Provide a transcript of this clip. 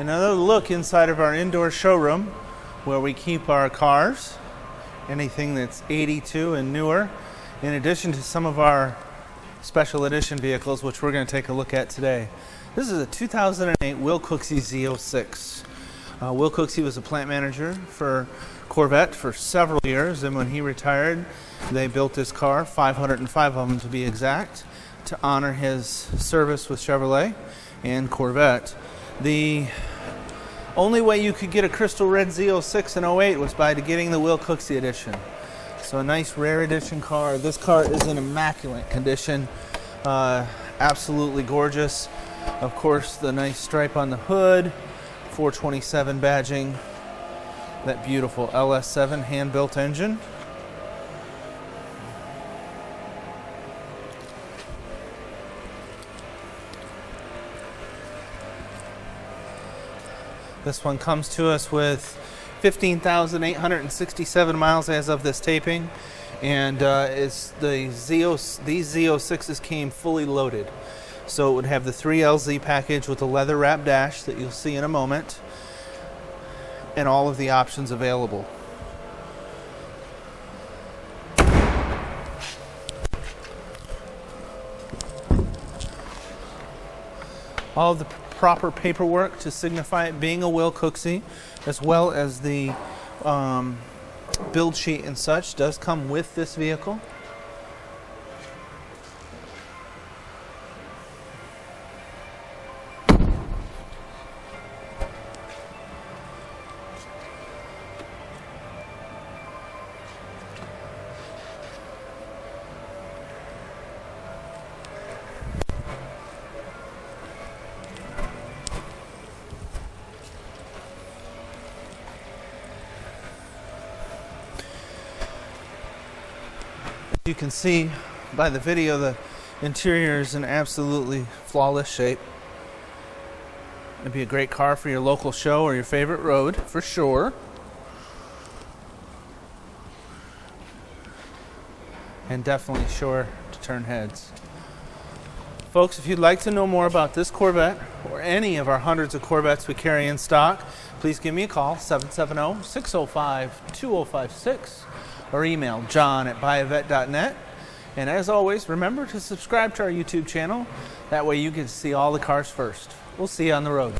Another look inside of our indoor showroom where we keep our cars, anything that's 82 and newer, in addition to some of our special edition vehicles, which we're going to take a look at today. This is a 2008 Wil Cooksey Z06. Uh, Wil Cooksey was a plant manager for Corvette for several years, and when he retired, they built this car, 505 of them to be exact, to honor his service with Chevrolet and Corvette. The only way you could get a crystal red Z06 in 08 was by getting the Wil Cooksey edition. So a nice rare edition car. This car is in immaculate condition. Uh, absolutely gorgeous. Of course, the nice stripe on the hood, 427 badging, that beautiful LS7 hand-built engine. This one comes to us with 15,867 miles as of this taping, and uh, it's the Z0, these Z06s came fully loaded. So it would have the 3LZ package with the leather wrap dash that you'll see in a moment, and all of the options available. All the proper paperwork to signify it being a Wil Cooksey, as well as the um, build sheet and such, does come with this vehicle. You can see by the video the interior is in absolutely flawless shape. It'd be a great car for your local show or your favorite road for sure. And definitely sure to turn heads. Folks, if you'd like to know more about this Corvette or any of our hundreds of Corvettes we carry in stock, please give me a call 770 605 2056 or email john at buyavette.net. And as always, remember to subscribe to our YouTube channel. That way you can see all the cars first. We'll see you on the road.